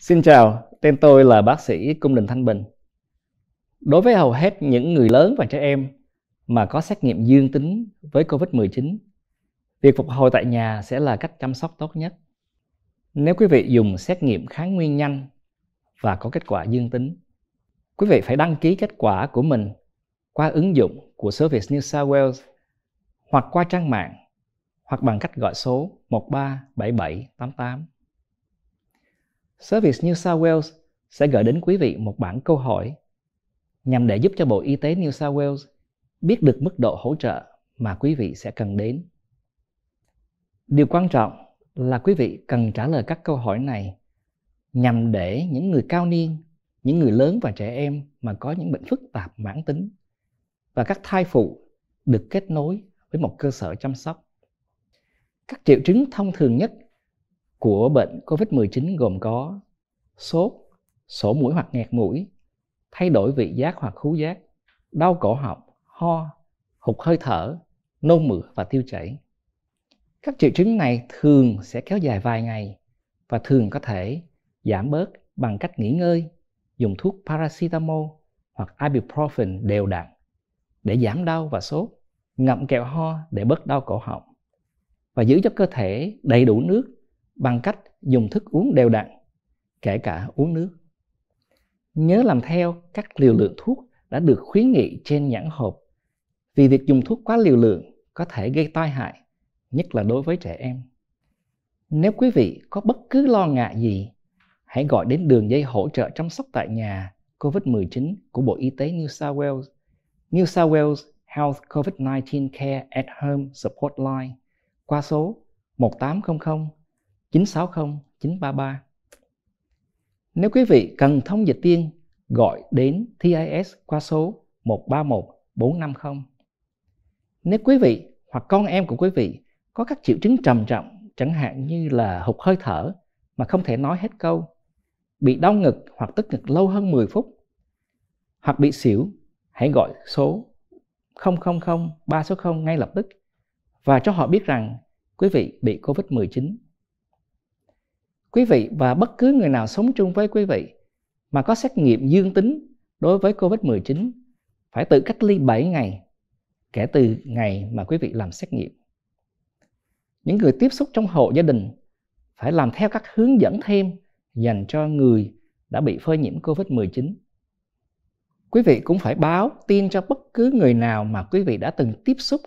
Xin chào, tên tôi là bác sĩ Cung Đình Thanh Bình. Đối với hầu hết những người lớn và trẻ em mà có xét nghiệm dương tính với COVID-19, việc phục hồi tại nhà sẽ là cách chăm sóc tốt nhất. Nếu quý vị dùng xét nghiệm kháng nguyên nhanh và có kết quả dương tính, quý vị phải đăng ký kết quả của mình qua ứng dụng của Service New South Wales hoặc qua trang mạng hoặc bằng cách gọi số 137788. Service New South Wales sẽ gửi đến quý vị một bản câu hỏi nhằm để giúp cho Bộ Y tế New South Wales biết được mức độ hỗ trợ mà quý vị sẽ cần đến. Điều quan trọng là quý vị cần trả lời các câu hỏi này nhằm để những người cao niên, những người lớn và trẻ em mà có những bệnh phức tạp mãn tính và các thai phụ được kết nối với một cơ sở chăm sóc. Các triệu chứng thông thường nhất của bệnh COVID-19 gồm có sốt, sổ mũi hoặc nghẹt mũi, thay đổi vị giác hoặc khứu giác, đau cổ họng, ho, hụt hơi thở, nôn mửa và tiêu chảy. Các triệu chứng này thường sẽ kéo dài vài ngày và thường có thể giảm bớt bằng cách nghỉ ngơi, dùng thuốc paracetamol hoặc ibuprofen đều đặn để giảm đau và sốt, ngậm kẹo ho để bớt đau cổ họng và giữ cho cơ thể đầy đủ nước bằng cách dùng thức uống đều đặn, kể cả uống nước. Nhớ làm theo các liều lượng thuốc đã được khuyến nghị trên nhãn hộp vì việc dùng thuốc quá liều lượng có thể gây tai hại, nhất là đối với trẻ em. Nếu quý vị có bất cứ lo ngại gì, hãy gọi đến đường dây hỗ trợ chăm sóc tại nhà COVID-19 của Bộ Y tế New South Wales, New South Wales Health COVID-19 Care at Home Support Line qua số 1800 960 933. Nếu quý vị cần thông dịch viên, gọi đến TIS qua số 131 450. Nếu quý vị hoặc con em của quý vị có các triệu chứng trầm trọng, chẳng hạn như là hụt hơi thở mà không thể nói hết câu, bị đau ngực hoặc tức ngực lâu hơn 10 phút, hoặc bị xỉu, hãy gọi số 000 360 ngay lập tức và cho họ biết rằng quý vị bị COVID-19 quý vị và bất cứ người nào sống chung với quý vị mà có xét nghiệm dương tính đối với COVID-19 phải tự cách ly 7 ngày kể từ ngày mà quý vị làm xét nghiệm. Những người tiếp xúc trong hộ gia đình phải làm theo các hướng dẫn thêm dành cho người đã bị phơi nhiễm COVID-19. Quý vị cũng phải báo tin cho bất cứ người nào mà quý vị đã từng tiếp xúc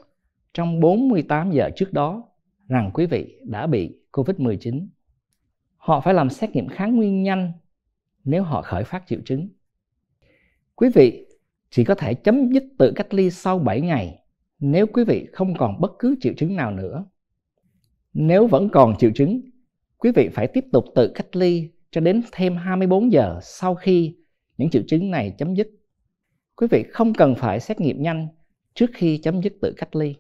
trong 48 giờ trước đó rằng quý vị đã bị COVID-19 họ phải làm xét nghiệm kháng nguyên nhanh nếu họ khởi phát triệu chứng. Quý vị chỉ có thể chấm dứt tự cách ly sau 7 ngày nếu quý vị không còn bất cứ triệu chứng nào nữa. Nếu vẫn còn triệu chứng, quý vị phải tiếp tục tự cách ly cho đến thêm 24 giờ sau khi những triệu chứng này chấm dứt. Quý vị không cần phải xét nghiệm nhanh trước khi chấm dứt tự cách ly.